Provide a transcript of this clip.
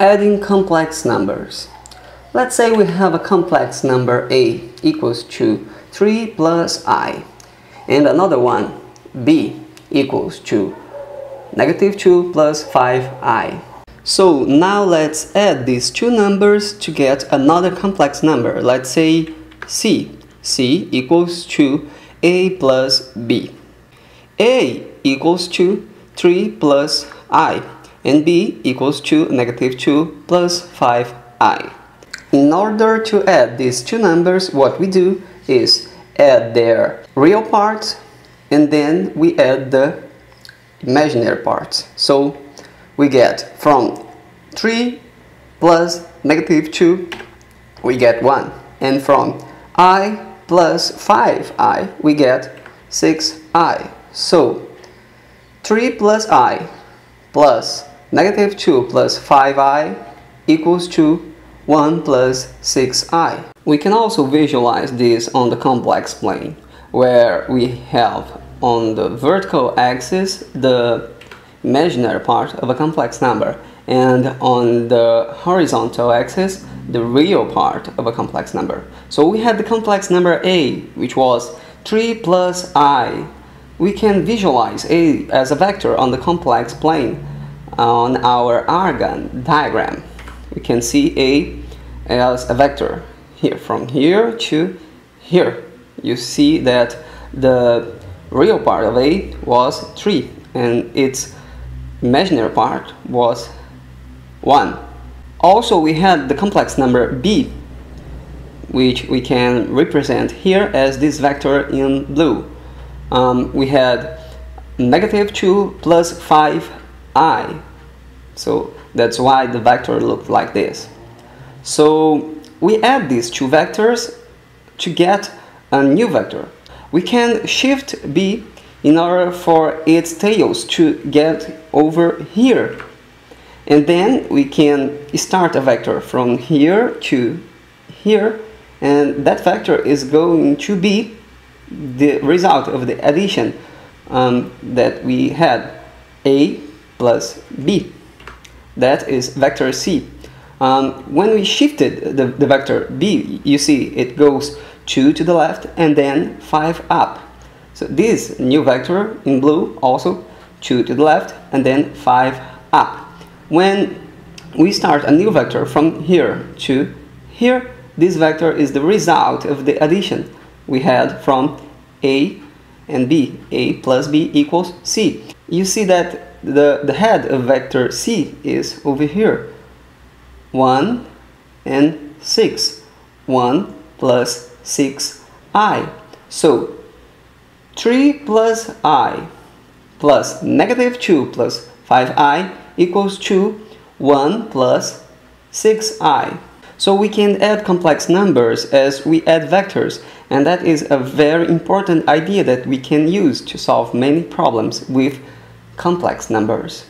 Adding complex numbers. Let's say we have a complex number a equals to 3 plus i and another one b equals to negative 2 plus 5i. So now let's add these two numbers to get another complex number. Let's say c. c equals to a plus b. a equals to 3 plus i and b equals to negative 2 plus 5i. In order to add these two numbers, what we do is add their real parts and then we add the imaginary parts. So we get from 3 plus negative 2, we get 1. And from i plus 5i, we get 6i. So 3 plus i plus negative 2 plus 5i equals to 1 plus 6i. We can also visualize this on the complex plane, where we have on the vertical axis the imaginary part of a complex number and on the horizontal axis the real part of a complex number. So we had the complex number a which was 3 plus i. We can visualize a as a vector on the complex plane on our Argand diagram. We can see a as a vector here from here to here. You see that the real part of a was 3 and its imaginary part was 1. Also we had the complex number b which we can represent here as this vector in blue. Um, we had negative 2 plus 5i so that's why the vector looked like this. So we add these two vectors to get a new vector. We can shift B in order for its tails to get over here. And then we can start a vector from here to here and that vector is going to be the result of the addition um, that we had a plus b that is vector c. Um, when we shifted the, the vector b, you see it goes 2 to the left and then 5 up. So this new vector in blue also 2 to the left and then 5 up. When we start a new vector from here to here, this vector is the result of the addition we had from a and b. a plus b equals c. You see that the, the head of vector c is over here. 1 and 6. 1 plus 6i. So 3 plus i plus negative 2 plus 5i equals to 1 plus 6i. So we can add complex numbers as we add vectors and that is a very important idea that we can use to solve many problems with complex numbers.